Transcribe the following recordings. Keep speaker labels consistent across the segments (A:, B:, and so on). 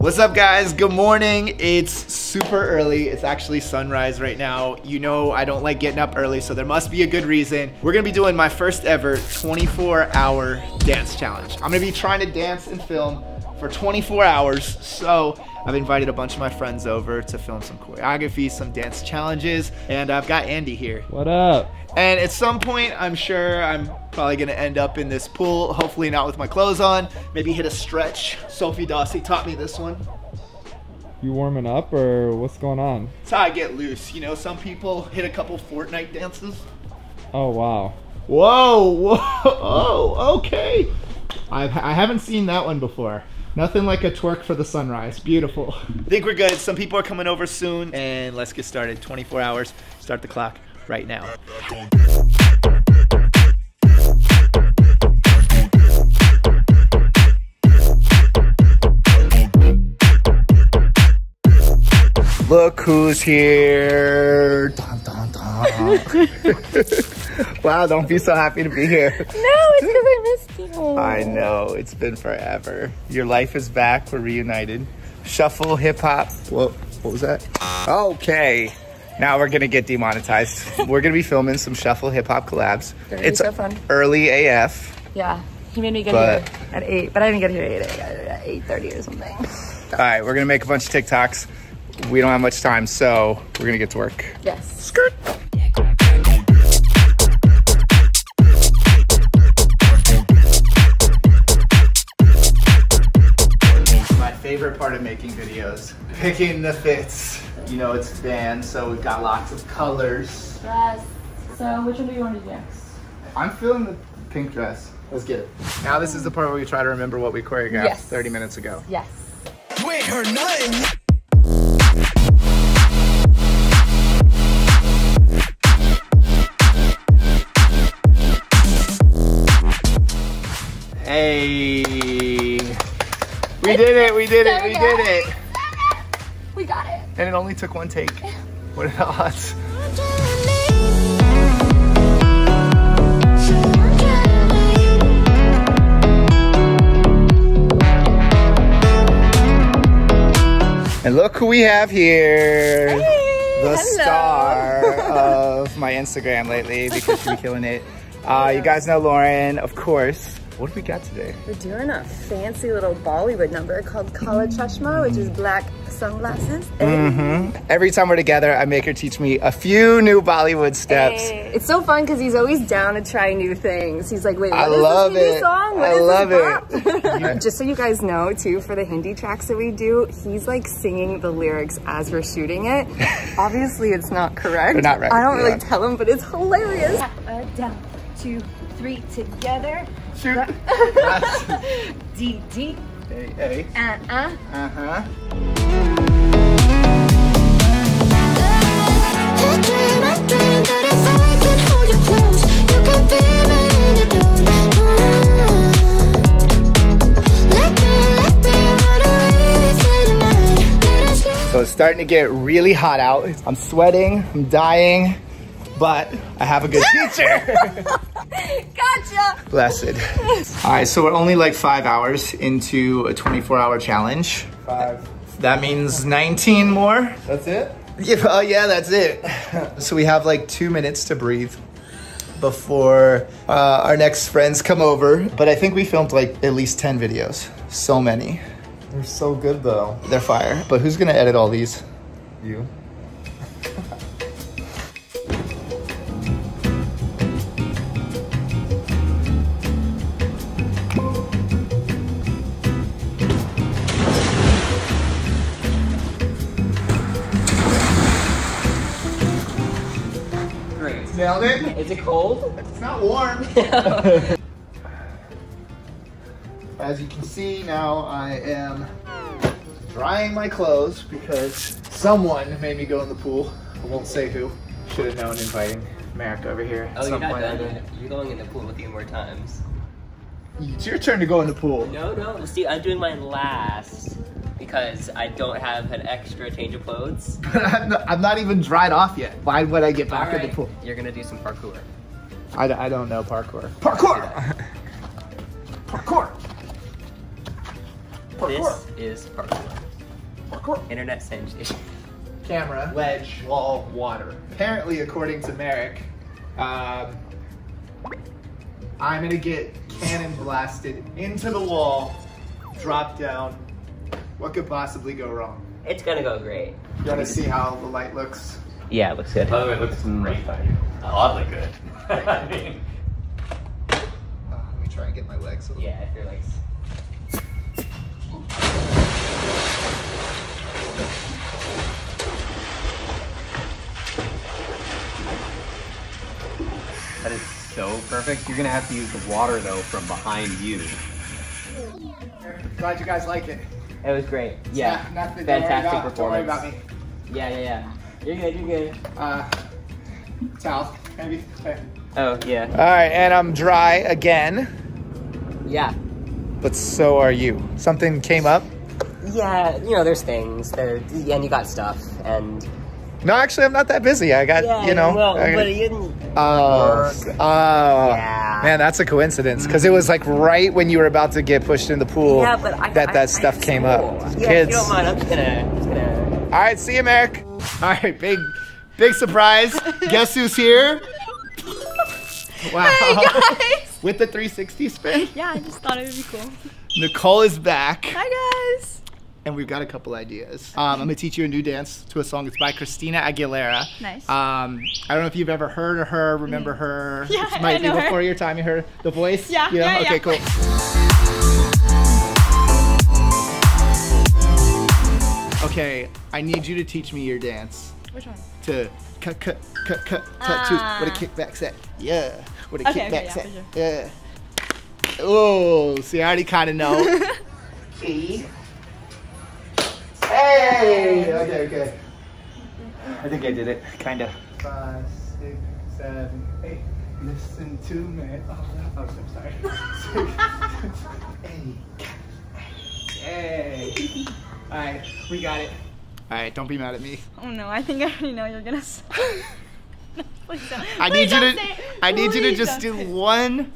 A: What's up guys? Good morning. It's super early. It's actually sunrise right now. You know I don't like getting up early, so there must be a good reason. We're gonna be doing my first ever 24 hour dance challenge. I'm gonna be trying to dance and film for 24 hours. So I've invited a bunch of my friends over to film some choreography, some dance challenges, and I've got Andy here.
B: What up?
A: And at some point, I'm sure I'm probably gonna end up in this pool, hopefully not with my clothes on, maybe hit a stretch. Sophie Dossi taught me this one.
B: You warming up or what's going on?
A: It's how I get loose. You know, some people hit a couple Fortnite dances.
B: Oh, wow.
A: Whoa, whoa, oh, okay. I've, I haven't seen that one before. Nothing like a twerk for the sunrise. Beautiful. I think we're good. Some people are coming over soon, and let's get started. 24 hours. Start the clock right now. Look who's here. Dun, dun, dun. wow, don't be so happy to be here.
C: No, it's because I missed you.
A: I know, it's been forever. Your life is back, we're reunited. Shuffle, hip hop. What, what was that? Okay, now we're gonna get demonetized. we're gonna be filming some shuffle hip hop collabs. It's
C: so fun.
A: early AF.
C: Yeah, he made me get
A: But-
C: here at 8, but I didn't get here at 8. I got here at 8.30 or something.
A: All right, we're gonna make a bunch of TikToks. We don't have much time, so we're gonna get to work.
C: Yes.
A: Skirt. Favorite making videos, picking the fits. You know, it's band, so we've got lots of colors.
C: Yes. So which one do you want to do next?
A: I'm feeling the pink dress. Let's get it. Now this is the part where we try to remember what we choreographed
C: Yes.
A: 30 minutes ago.
C: Yes.
D: Wait, her heard nothing.
A: Hey. We did it, we did it,
C: we
A: did it.
C: We got it.
A: And it only took one take. What are the odds? And look who we have here. the
C: hello.
A: star of my Instagram lately because she's killing it. Uh, you guys know Lauren, of course. What do we got today?
C: We're doing a fancy little Bollywood number called Kala Chashma, which is black sunglasses. Mm-hmm.
A: Every time we're together, I make her teach me a few new Bollywood steps.
C: It's so fun because he's always down to try new things. He's like, wait,
A: I
C: what is
A: love
C: this Hindi
A: it.
C: song? What
A: I
C: is
A: love
C: this
A: it.
C: bop?" Just so you guys know, too, for the Hindi tracks that we do, he's like singing the lyrics as we're shooting it. Obviously, it's not correct.
A: They're not right,
C: I don't
A: yeah.
C: really tell him, but it's hilarious.
E: Two, three, together.
A: Shoot.
E: D, D,
A: hey, hey.
E: uh, uh.
A: Uh-huh. So it's starting to get really hot out. I'm sweating, I'm dying, but I have a good teacher.
C: Gotcha!
A: Blessed. All right, so we're only like five hours into a 24 hour challenge.
B: Five.
A: That means 19 more.
B: That's it?
A: Yeah, oh yeah, that's it. so we have like two minutes to breathe before uh, our next friends come over. But I think we filmed like at least 10 videos. So many.
B: They're so good though.
A: They're fire. But who's gonna edit all these?
B: You.
A: Nailed it?
F: Is it cold?
A: It's not warm. As you can see now, I am drying my clothes because someone made me go in the pool. I won't say who. Should have known inviting Merrick over here.
F: Oh, you're not done yet. You're going in the pool a few more times.
A: It's your turn to go in the pool.
F: No, no. See, I'm doing mine last because I don't have an extra change of clothes.
A: I'm not, I'm not even dried off yet. Why would I get back in the pool?
F: You're gonna do some parkour.
A: I, I don't know parkour. Parkour! Parkour!
F: This is parkour.
A: Parkour!
F: Internet sensation.
A: Camera, ledge, wall, water. Apparently, according to Merrick, um, I'm gonna get cannon blasted into the wall, drop down. What could possibly go wrong?
F: It's gonna go great.
A: You wanna see how the light looks?
F: Yeah, it looks good.
G: By the way, it looks great on you. Oddly good. I mean,
A: Uh, let me try and get my legs a little.
F: Yeah, if you're like.
G: that is so perfect. You're gonna have to use the water though from behind you.
A: Glad you guys like it.
F: It was great. Yeah.
A: Not- nothing- don't worry
F: Fantastic
A: about- Don't worry
F: performance.
A: about me.
F: Yeah, yeah, yeah. You're good, you're good.
A: Uh, towel, maybe. Okay.
F: Oh, yeah.
A: All right, and I'm dry again,
F: Yeah.
A: but so are you. Something came up?
F: Yeah, you know, there's things. There, and you got stuff. And.
A: No, actually, I'm not that busy. I got,
F: Yeah,
A: you know.
F: Well,
A: I-
F: but you didn't.
A: Oh,
F: work.
A: oh,
F: Yeah.
A: man, that's a coincidence because it was like right when you were about to get pushed in the pool
F: Yeah, but I.
A: that
F: I-
A: that
F: I
A: stuff
F: have
A: came
F: school.
A: up.
F: Yeah,
A: Kids.
F: if you don't mind, I'm just gonna. Just gonna.
A: All right, see you, Merrick. All right, big, big surprise. Guess who's here? Wow.
H: guys.
A: With the 360 spin,
H: Yeah, I just thought it would be cool.
A: Nicole is back.
H: Hi guys.
A: And we've got a couple ideas. Um, I'm gonna teach you a new dance to a song. It's by Christina Aguilera.
H: Nice.
A: Um, I don't know if you've ever heard of her, remember her.
H: Yeah,
A: This might
H: I know
A: be
H: her.
A: before your time. You heard the voice.
H: Yeah,
A: You know?
H: yeah,
A: Okay,
H: yeah.
A: cool. Okay, I need you to teach me your dance
H: Which one?
A: to cut, cut, cut, cut, cut to what a
H: Ah.
A: kickback set. Yeah, what a
H: Okay,
A: kickback
H: okay, yeah,
A: set.
H: sure.
A: Yeah. Oh, see, I already kind of know. Key. Hey! Okay, okay. I think I did it, kind of. Five, six, seven, eight. Listen to me. Oh, oh so sorry. Six, eight. Hey. All right, we got it. All right, don't be mad at me.
H: Oh no, I think I already know you're gonna. No, Please don't.
A: I need you
H: don't
A: to. I need you to just
H: don't
A: do
H: say it.
A: one,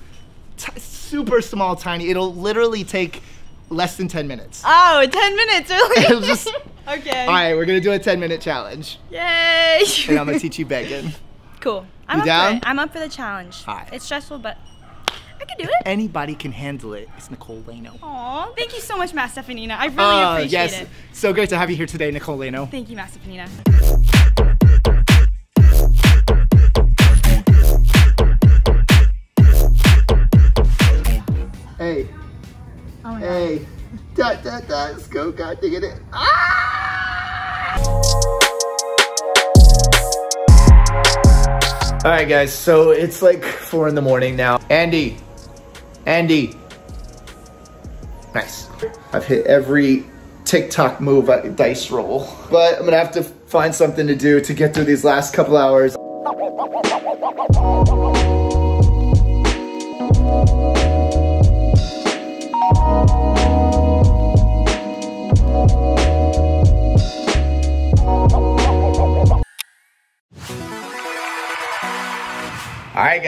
A: t- super small, tiny. It'll literally take less than ten minutes.
H: Oh, 10 minutes really?
A: It'll just-
H: okay.
A: All right, we're gonna do a ten minute challenge,
H: Yay.
A: and I'm gonna teach you begging.
H: cool. I'm
A: You
H: up
A: down?
H: for it. I'm up for the challenge.
A: Alright.
H: It's stressful, but I can do it.
A: Anybody can handle it. It's Nicole Laeno.
H: Aw, thank you so much, Matt Steffanina. I really
A: Ah,
H: appreciate
A: yes,
H: it.
A: so great to have you here today, Nicole Laeno.
H: Thank you, Matt Steffanina.
A: Hey,
H: Oh no.
A: hey, da da da, let's go, God digging it. All right, guys, so it's like four in the morning now. Andy, Andy. Nice. I've hit every TikTok move at dice roll, but I'm gonna have to find something to do to get through these last couple hours.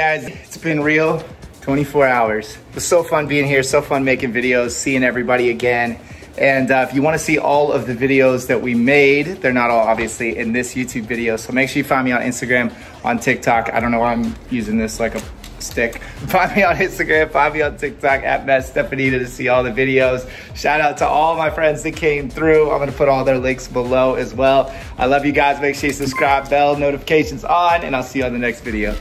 A: Guys, it's been real 24 hours. It was so fun being here, so fun making videos, seeing everybody again. And uh, if you wanna see all of the videos that we made, they're not all obviously in this YouTube video. So make sure you find me on Instagram, on TikTok. I don't know why I'm using this like a stick. Find me on Instagram, find me on TikTok at Matt Steffanina to see all the videos. Shout out to all my friends that came through. I'm gonna put all their links below as well. I love you guys. Make sure you subscribe, bell notifications on, and I'll see you on the next video.